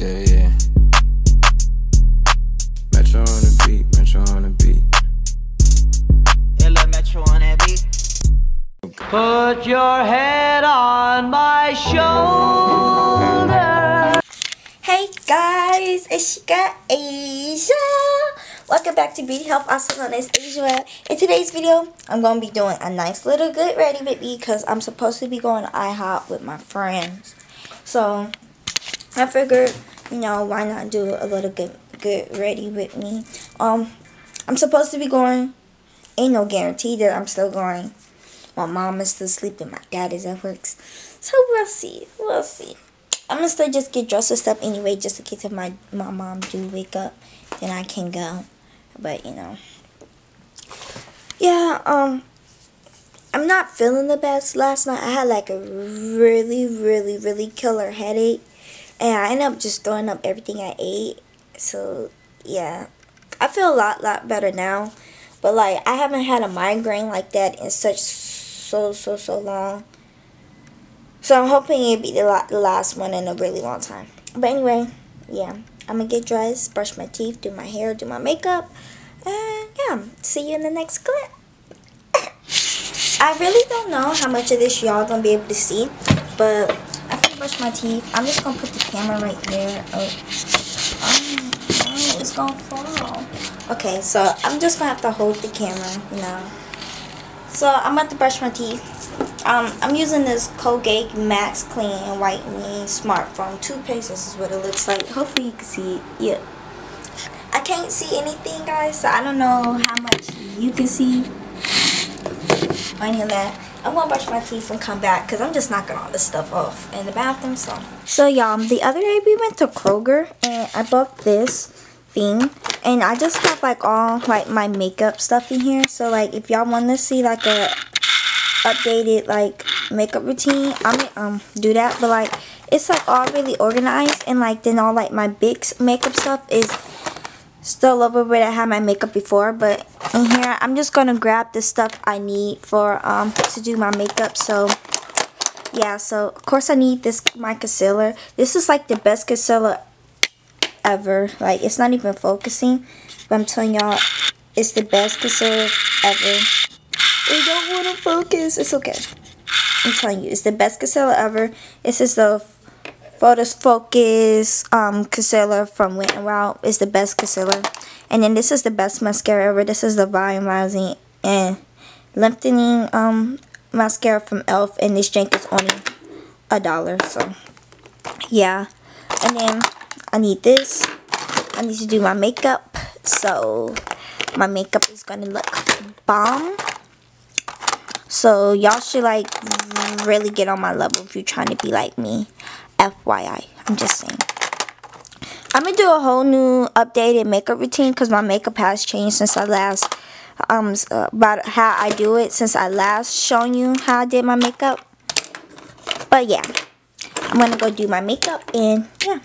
Yeah, yeah. Metro on the beat, Metro on the beat. Yeah, Metro on that beat. Put your head on my shoulder. Hey guys, it's your girl Asia. Welcome back to Beauty Health, also known as Asia. In today's video, I'm going to be doing a nice little good ready with me because I'm supposed to be going to IHOP with my friends. So, I figured, you know, why not do a little good good ready with me. Um, I'm supposed to be going. Ain't no guarantee that I'm still going. My mom is still sleeping. My dad is at work. So we'll see. We'll see. I'm gonna still just get dressed and stuff anyway, just in case if my my mom do wake up, then I can go. But you know, yeah. Um, I'm not feeling the best. Last night I had like a really, really, really killer headache, and I ended up just throwing up everything I ate. So yeah, I feel a lot, lot better now. But like I haven't had a migraine like that in such so so so long. So I'm hoping it'll be the, la the last one in a really long time. But anyway, yeah. I'm to get dressed, brush my teeth, do my hair, do my makeup. And yeah, see you in the next clip. I really don't know how much of this y'all to be able to see. But brush my teeth, I'm just to put the camera right there. Oh, oh, it's to fall. Okay, so I'm just to have to hold the camera, you know. So I'm about to brush my teeth. Um, I'm using this Colgate Max Clean Whitening SmartFoam toothpaste. This is what it looks like. Hopefully you can see it. Yeah. I can't see anything, guys, so I don't know how much you can see. Or any of that. I'm gonna brush my teeth and come back because I'm just knocking all this stuff off in the bathroom. So, so y'all, the other day we went to Kroger and I bought this thing and I just have like all like my makeup stuff in here. So like if y'all want to see like a updated like makeup routine i may um do that but like it's like all really organized and like then all like my big makeup stuff is still over where I had my makeup before but in here I'm just gonna grab the stuff I need for um to do my makeup so yeah so of course I need this my concealer this is like the best concealer ever like it's not even focusing but I'm telling y'all it's the best concealer ever I don't want to focus. It's okay. I'm telling you, it's the best concealer ever. This is the Photos Focus um, concealer from Wet n Wild. is the best concealer. And then this is the best mascara ever. This is the volumizing and lengthening um, mascara from e.l.f. And this drink is only a dollar. So, yeah. And then I need this. I need to do my makeup. So, my makeup is going to look bomb. So y'all should like really get on my level if you're trying to be like me. FYI. I'm just saying. I'm going to do a whole new updated makeup routine because my makeup has changed since I last, um, about how I do it since I last shown you how I did my makeup. But yeah, I'm going to go do my makeup and yeah.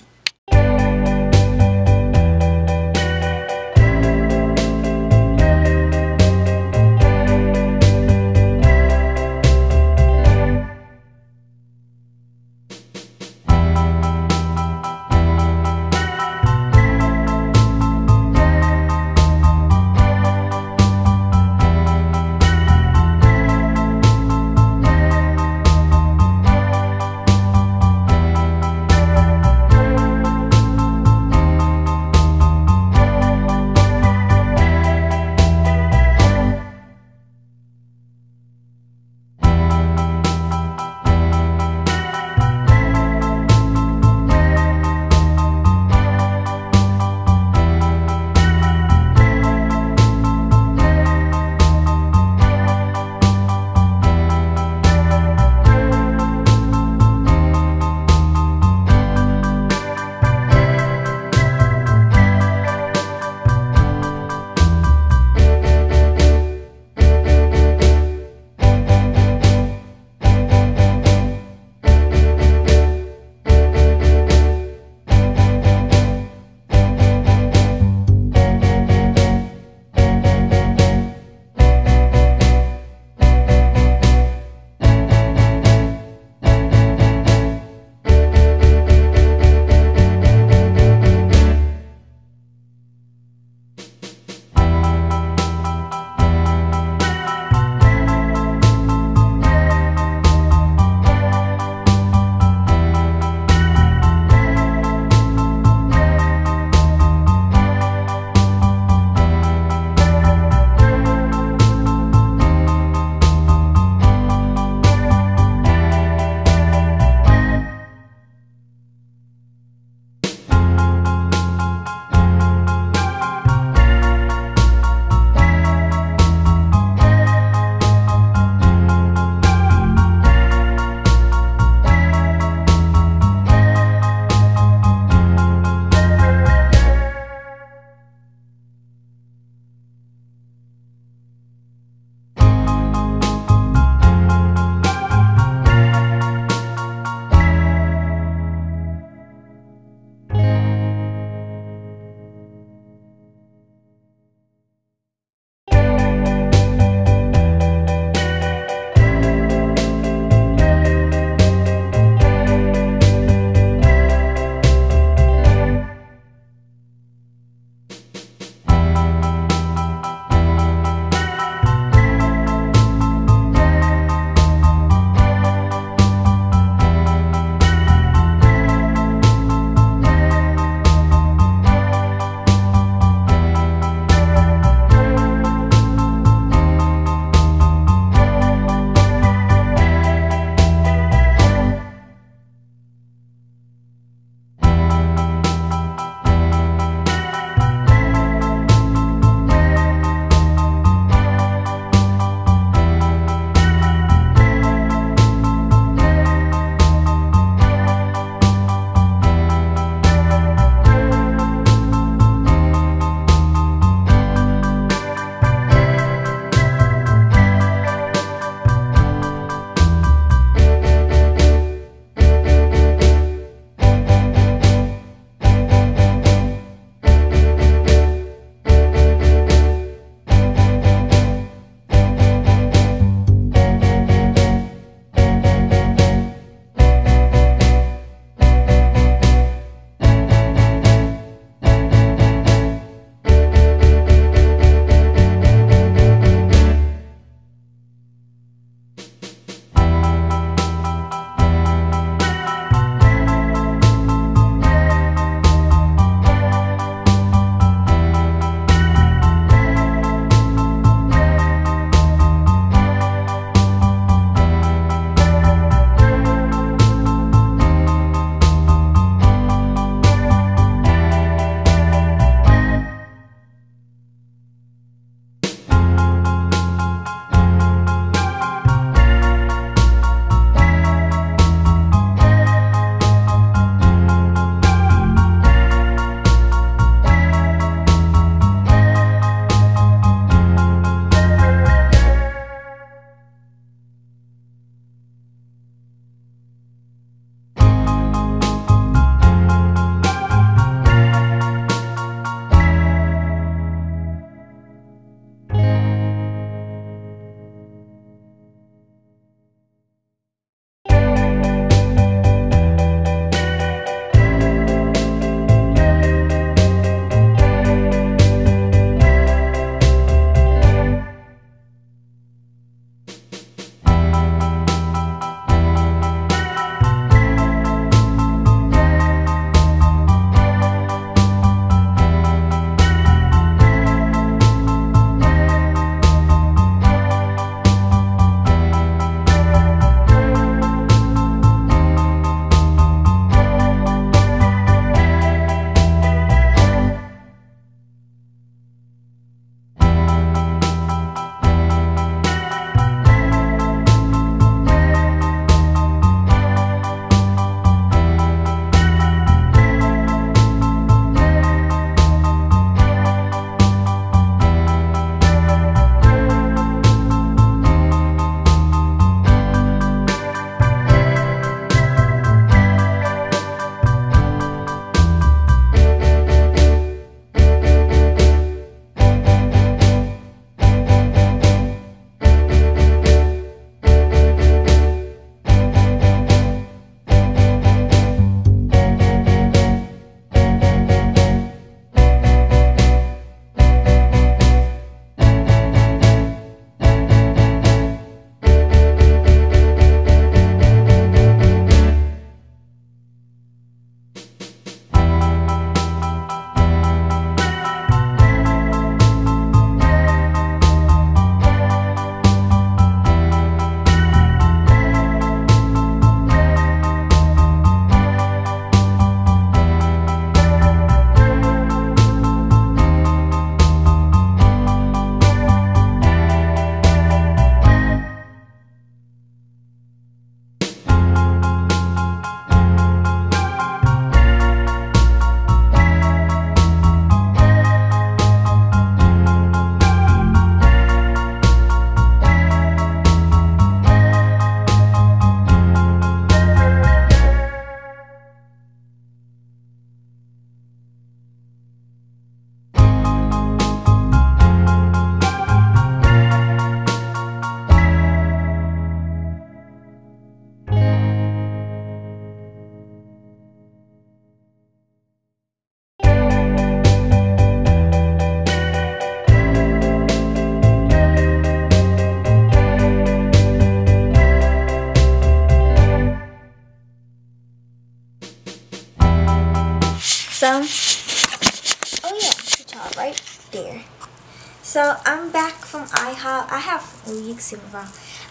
So I'm back from IHOP. I have, oh you can see my phone.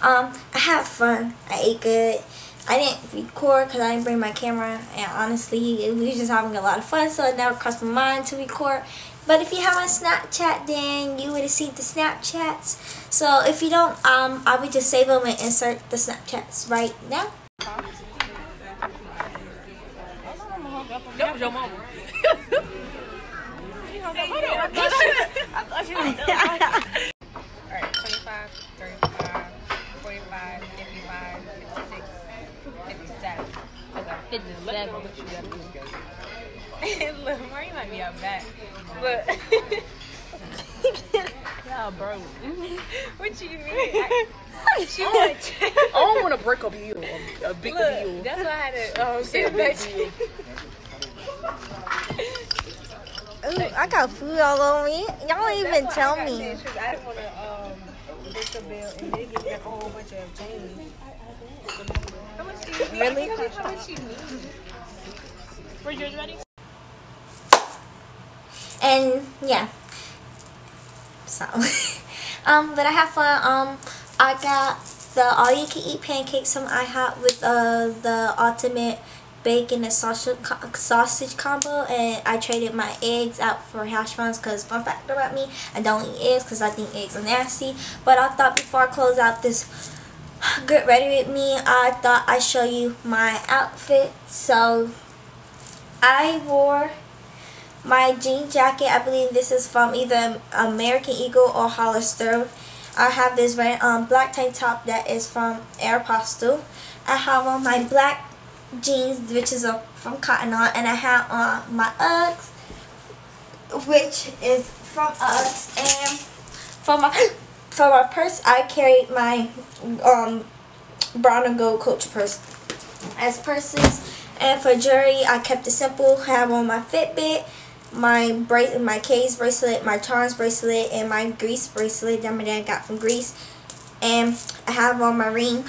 Um, I had fun. I ate good. I didn't record because I didn't bring my camera. And honestly, we was just having a lot of fun. So it never crossed my mind to record. But if you have a Snapchat, then you would have seen the Snapchats. So if you don't, um, I would just save them and insert the Snapchats right now. That was your mama. Alright, 25, 35, 45, 55, 56, 57. Okay. 57. What you got to do? Look, Marie might be out back. Look. Y'all bro. what do you mean? I, she want I don't want to break up you, a, a big Look, deal. that's why I had to um, say a big deal. Ooh, I got food all over me. Y'all ain't even tell I me. I want to um, break the bill and then give back a whole bunch of change. How much do you Really? Tell how much you need. Were yours ready? and yeah so um but i have fun um i got the all you can eat pancakes from ihop with uh the ultimate bacon and sausage sausage combo and i traded my eggs out for hash browns because fun fact about me i don't eat eggs because i think eggs are nasty but i thought before i close out this get ready with me i thought i'd show you my outfit so i wore my jean jacket. I believe this is from either American Eagle or Hollister. I have this red um, black tank top that is from Aeropostale. I have on my black jeans, which is a, from Cotton On, and I have on my Uggs, which is from Uggs, and for my for my purse, I carry my um, brown and gold Coach purse as purses. And for jewelry, I kept it simple. Have on my Fitbit, my bra- my case bracelet, my charms bracelet, and my Greece bracelet that my dad got from Greece. And I have on my ring,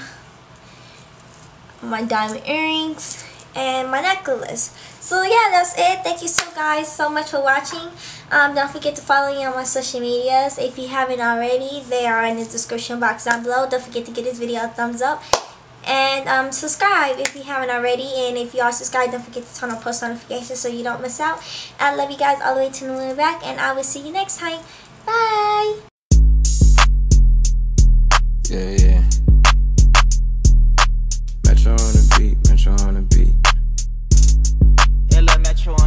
my diamond earrings, and my necklace. So yeah, that's it. Thank you so guys so much for watching. Um, don't forget to follow me on my social medias. If you haven't already, they are in the description box down below. Don't forget to give this video a thumbs up. And um, subscribe if you haven't already. And if you are subscribed, don't forget to turn on post notifications so you don't miss out. I love you guys all the way to the moon back. And I will see you next time. Bye. Yeah, yeah.